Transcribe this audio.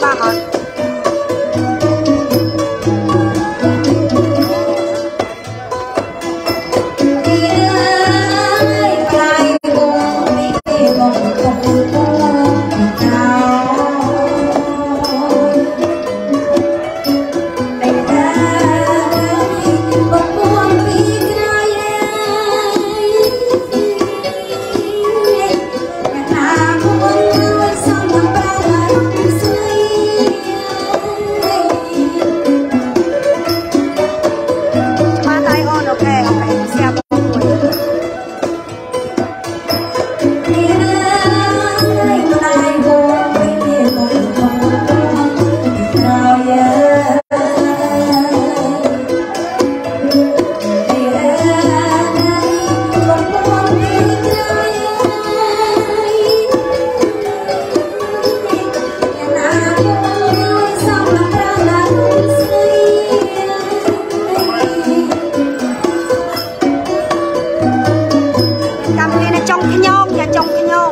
辣吗 trong cái nhau